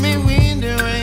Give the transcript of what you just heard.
me window